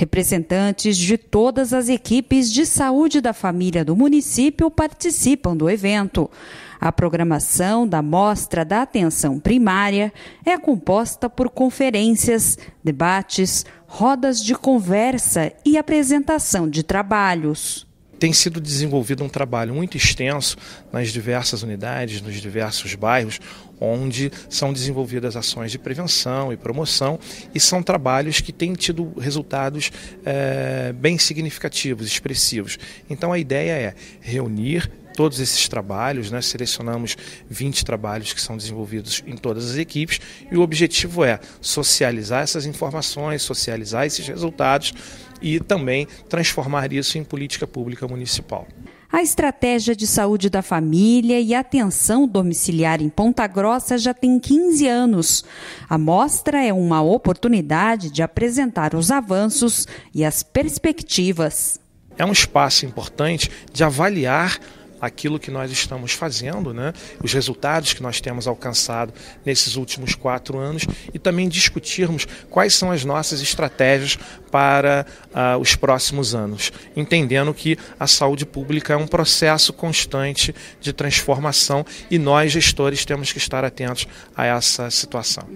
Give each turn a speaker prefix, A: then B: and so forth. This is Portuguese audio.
A: Representantes de todas as equipes de saúde da família do município participam do evento. A programação da Mostra da Atenção Primária é composta por conferências, debates, rodas de conversa e apresentação de trabalhos
B: tem sido desenvolvido um trabalho muito extenso nas diversas unidades, nos diversos bairros, onde são desenvolvidas ações de prevenção e promoção, e são trabalhos que têm tido resultados é, bem significativos, expressivos. Então a ideia é reunir todos esses trabalhos, né? selecionamos 20 trabalhos que são desenvolvidos em todas as equipes e o objetivo é socializar essas informações, socializar esses resultados e também transformar isso em política pública municipal.
A: A estratégia de saúde da família e atenção domiciliar em Ponta Grossa já tem 15 anos. A mostra é uma oportunidade de apresentar os avanços e as perspectivas.
B: É um espaço importante de avaliar aquilo que nós estamos fazendo, né, os resultados que nós temos alcançado nesses últimos quatro anos e também discutirmos quais são as nossas estratégias para uh, os próximos anos, entendendo que a saúde pública é um processo constante de transformação e nós, gestores, temos que estar atentos a essa situação.